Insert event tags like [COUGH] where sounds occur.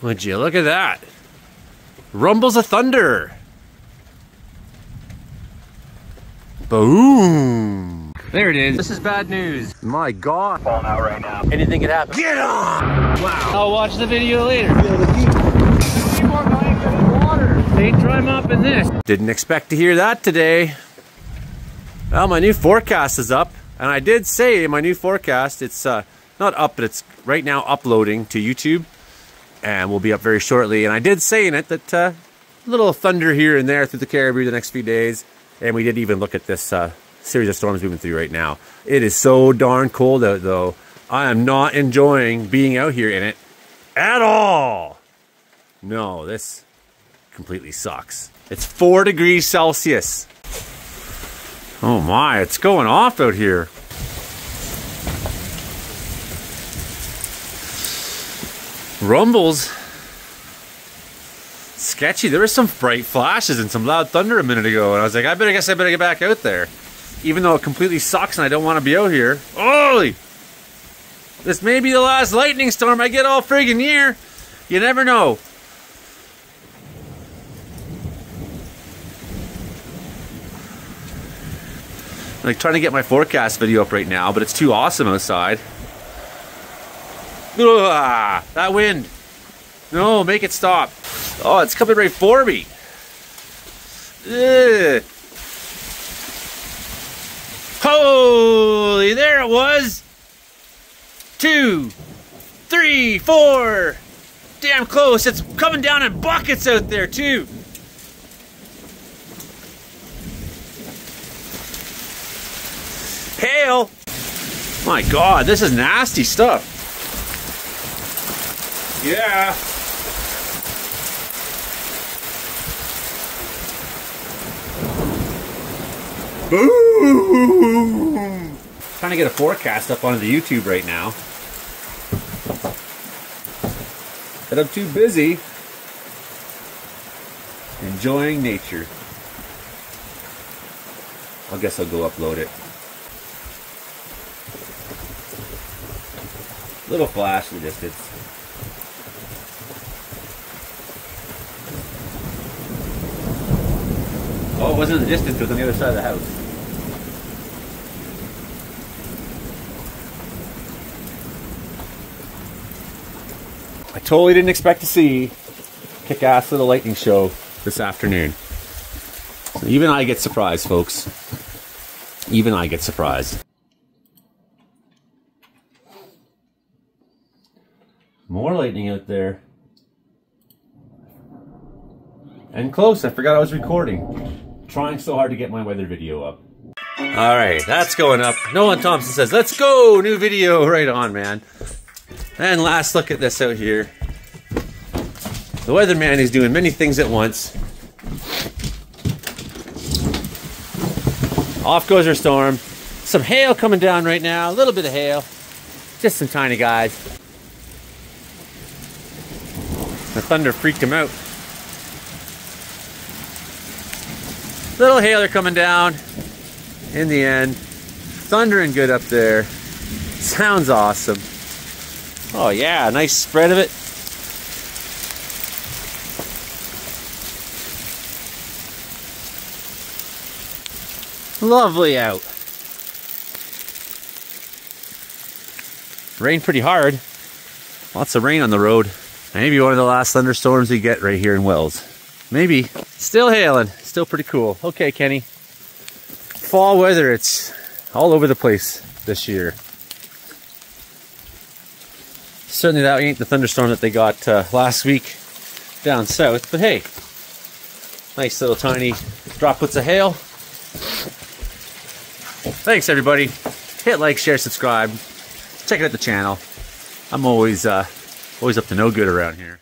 Would you look at that? Rumbles of thunder. Boom. There it is. This is bad news. My God. Falling out right now. Anything could happen. Get on! Wow. I'll watch the video later. They drum up in this. Didn't expect to hear that today. Well, my new forecast is up. And I did say in my new forecast, it's uh, not up, but it's right now uploading to YouTube. And will be up very shortly. And I did say in it that uh, a little thunder here and there through the Cariboo the next few days. And we did even look at this uh, series of storms moving through right now. It is so darn cold out though. I am not enjoying being out here in it at all. No, this completely sucks. It's four degrees Celsius. Oh my, it's going off out here. Rumbles. Sketchy. There was some bright flashes and some loud thunder a minute ago, and I was like, I better guess I better get back out there. Even though it completely sucks and I don't want to be out here. Holy! This may be the last lightning storm I get all friggin' year. You never know. like trying to get my forecast video up right now, but it's too awesome outside. Ugh, that wind. No, make it stop. Oh, it's coming right for me. Ugh. Holy, there it was. Two, three, four. Damn close. It's coming down in buckets out there, too. Hail. My God, this is nasty stuff. Yeah. Boom! Trying to get a forecast up onto the YouTube right now. But I'm too busy enjoying nature. I guess I'll go upload it. Little flash in the distance. Oh, it wasn't the distance, it was on the other side of the house. I totally didn't expect to see kick-ass little lightning show this afternoon. Even I get surprised, folks. Even I get surprised. More lightning out there. And close, I forgot I was recording. Trying so hard to get my weather video up. Alright, that's going up. Nolan Thompson says, let's go! New video, [LAUGHS] right on, man. And last look at this out here. The weatherman is doing many things at once. Off goes our storm. Some hail coming down right now, a little bit of hail. Just some tiny guys. The thunder freaked him out. Little hail are coming down in the end. Thundering good up there. Sounds awesome. Oh yeah, nice spread of it. Lovely out. Rain pretty hard. Lots of rain on the road. Maybe one of the last thunderstorms we get right here in Wells. Maybe. Still hailing. Still pretty cool. Okay, Kenny. Fall weather, it's all over the place this year. Certainly that ain't the thunderstorm that they got uh, last week down south, but hey, nice little tiny droplets of hail. Thanks everybody. Hit like, share, subscribe. Check out the channel. I'm always uh, always up to no good around here.